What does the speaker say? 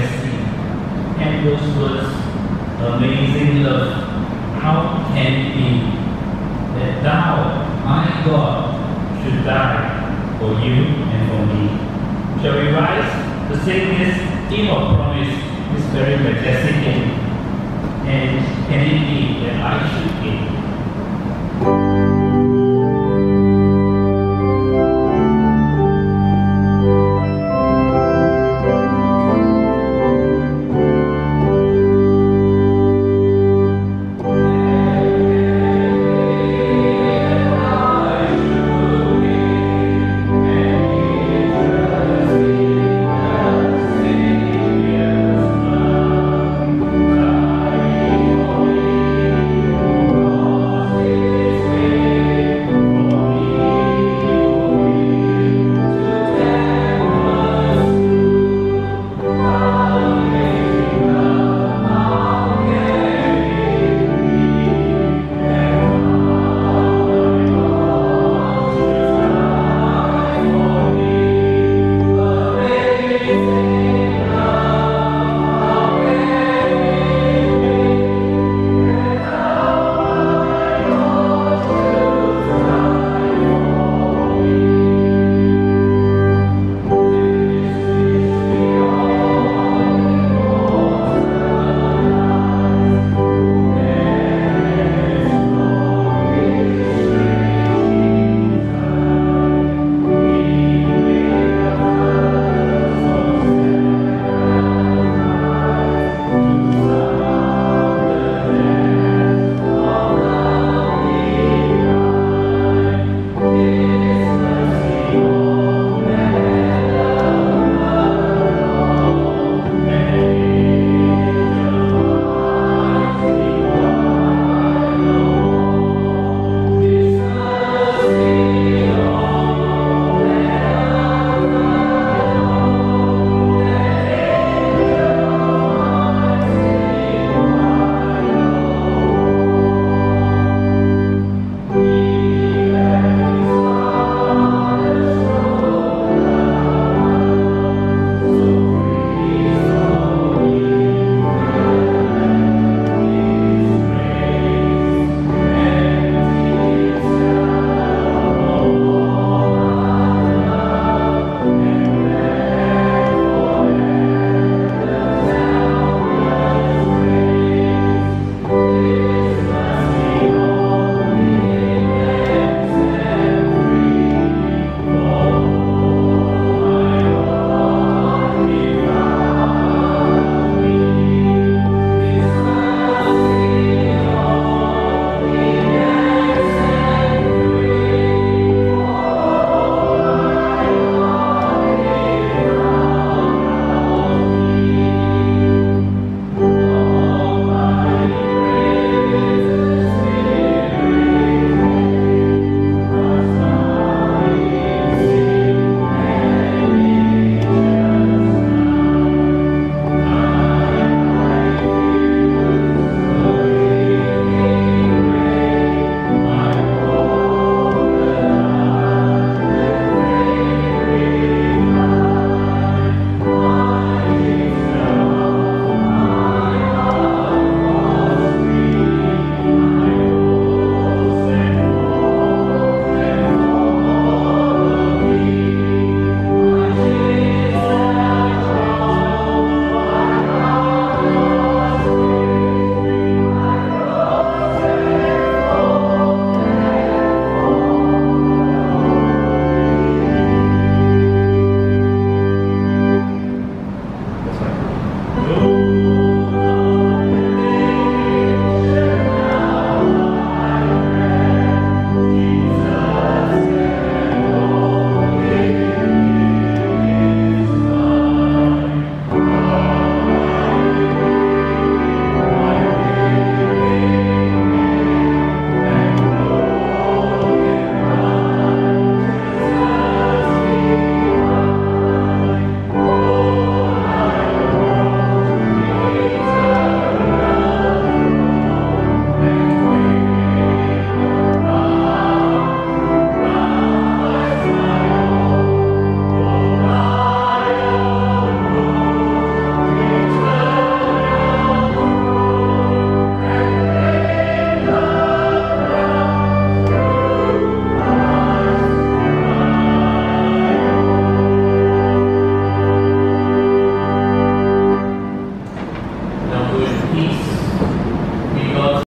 And those words, amazing love, how can it be that thou, my God, should die for you and for me? Shall we rise to sing this hymn of promise, this very majestic hymn? And can it be that I should be?